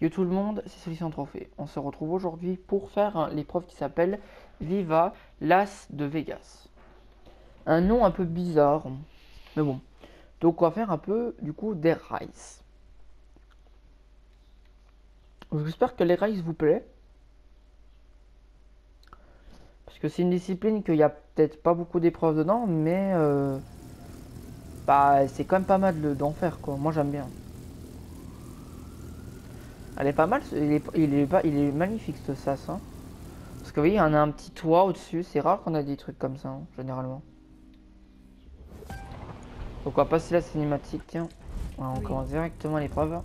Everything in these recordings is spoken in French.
Yo tout le monde, c'est Solution Trophée. On se retrouve aujourd'hui pour faire l'épreuve qui s'appelle Viva Las de Vegas. Un nom un peu bizarre, mais bon. Donc on va faire un peu du coup des races. J'espère que les races vous plaît. Parce que c'est une discipline qu'il n'y a peut-être pas beaucoup d'épreuves dedans, mais euh, bah, c'est quand même pas mal d'en faire quoi. Moi j'aime bien. Elle est pas mal, il est, il est, il est magnifique ce sas. Hein. Parce que vous voyez, on a un petit toit au-dessus. C'est rare qu'on a des trucs comme ça, hein, généralement. Donc on va passer la cinématique, tiens. on commence directement l'épreuve.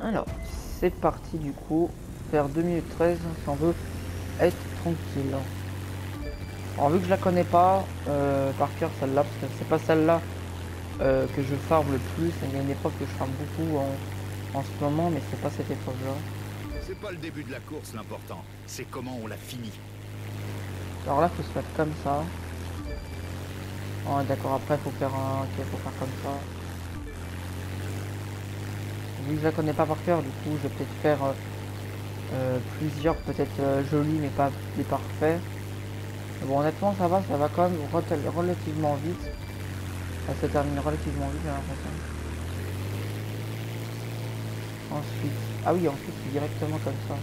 Alors, c'est parti du coup. Faire 2 minutes 13 si on veut être tranquille. Alors vu que je la connais pas euh, par cœur celle-là, parce que c'est pas celle-là euh, que je farme le plus. Il y a une épreuve que je farme beaucoup en, en ce moment, mais c'est pas cette épreuve-là. C'est pas le début de la course l'important, c'est comment on la finit. Alors là, faut se mettre comme ça. Oh, d'accord, après, faut faire un... Ok, faut faire comme ça. Vu que je la connais pas par cœur, du coup, je vais peut-être faire euh, euh, plusieurs, peut-être euh, jolis, mais pas des parfaits. bon, honnêtement, ça va, ça va quand même relativement vite. Ça se termine relativement vite, j'ai l'impression. Ensuite... Ah oui, ensuite, c'est directement comme ça.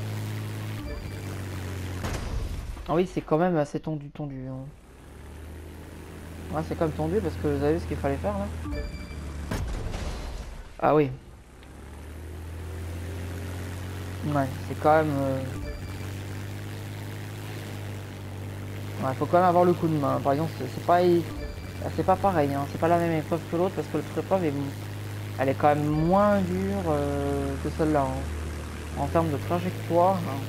Ah oui, c'est quand même assez tendu, tendu. Hein. Ouais, c'est quand même tendu parce que vous avez vu ce qu'il fallait faire, là Ah oui. Ouais, c'est quand même... Euh... Faut quand même avoir le coup de main. Par exemple, c'est pas... Ah, c'est pas pareil, hein. c'est pas la même épreuve que l'autre parce que l'autre épreuve est, elle est quand même moins dure euh, que celle-là. Hein. En termes de trajectoire, hein.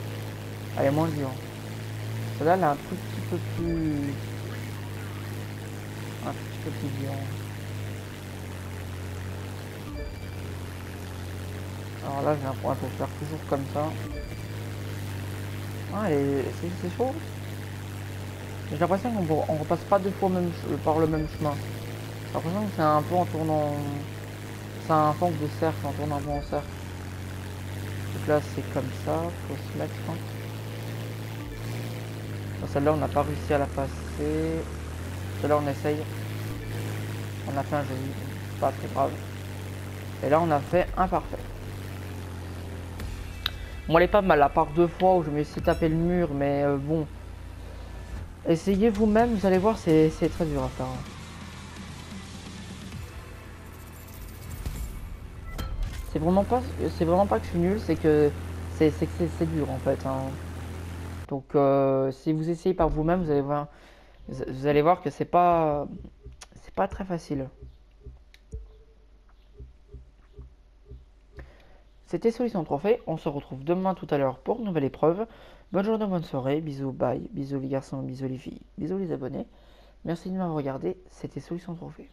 elle est moins dure. Celle-là, elle est un tout petit peu plus... Un petit peu plus dur. Alors là, j'ai un point, faut faire toujours comme ça. Ah, c'est chaud. J'ai l'impression qu'on repasse pas deux fois par le même chemin. J'ai l'impression que c'est un peu en tournant... C'est un forme de cercle, en tournant un peu en cercle. Donc là c'est comme ça, faut se mettre. Hein. Celle-là on n'a pas réussi à la passer. Celle-là on essaye. On a fait un joli, pas très grave. Et là on a fait un parfait. Bon elle est pas mal, à part deux fois où je me suis tapé le mur, mais euh, bon, Essayez vous-même, vous allez voir, c'est très dur à faire. C'est vraiment pas, que je suis nul, c'est que c'est c'est dur en fait. Hein. Donc euh, si vous essayez par vous-même, vous allez voir, vous allez voir que c'est pas, c'est pas très facile. C'était Solution Trophée. On se retrouve demain tout à l'heure pour une nouvelle épreuve. Bonne journée, bonne soirée. Bisous, bye. Bisous les garçons, bisous les filles. Bisous les abonnés. Merci de m'avoir regardé. C'était Solution Trophée.